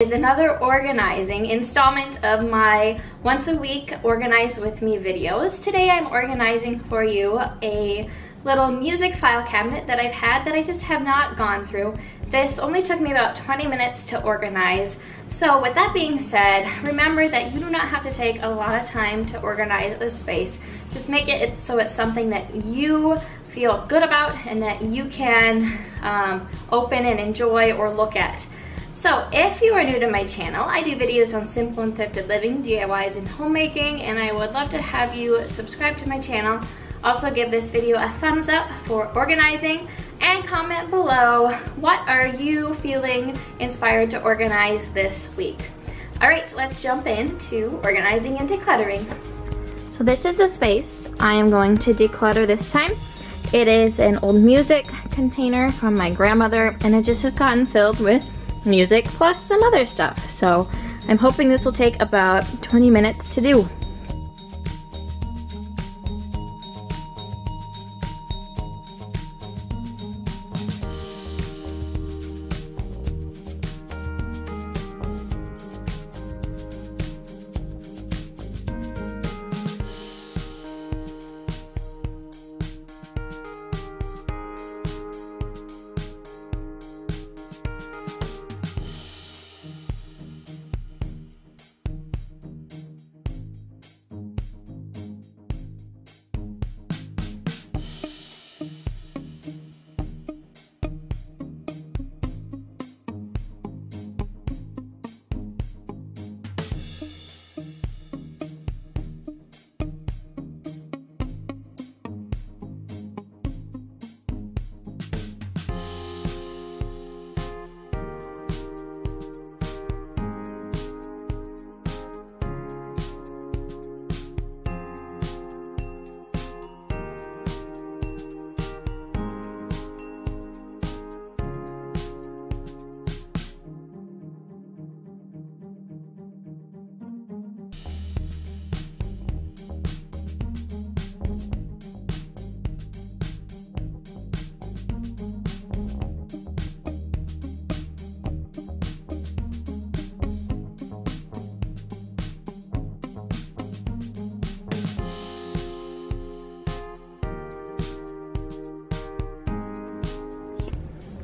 is another organizing installment of my once a week organize with me videos. Today I'm organizing for you a little music file cabinet that I've had that I just have not gone through. This only took me about 20 minutes to organize. So with that being said, remember that you do not have to take a lot of time to organize a space. Just make it so it's something that you feel good about and that you can um, open and enjoy or look at. So if you are new to my channel, I do videos on simple and thrifted living, DIYs, and homemaking, and I would love to have you subscribe to my channel. Also give this video a thumbs up for organizing and comment below what are you feeling inspired to organize this week. All right, let's jump into organizing and decluttering. So this is the space I am going to declutter this time. It is an old music container from my grandmother and it just has gotten filled with music plus some other stuff. So I'm hoping this will take about 20 minutes to do.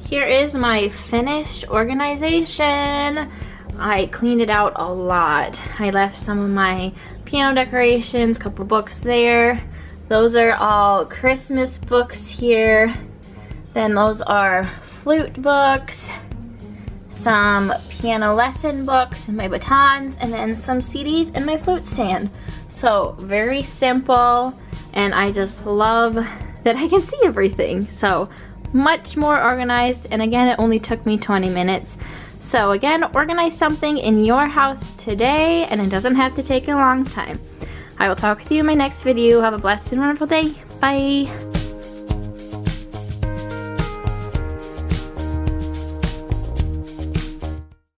Here is my finished organization. I cleaned it out a lot. I left some of my piano decorations, couple books there. Those are all Christmas books here. Then those are flute books, some piano lesson books, my batons, and then some CDs and my flute stand. So very simple, and I just love that I can see everything. So much more organized and again it only took me 20 minutes. So again, organize something in your house today and it doesn't have to take a long time. I will talk with you in my next video. Have a blessed and wonderful day. Bye.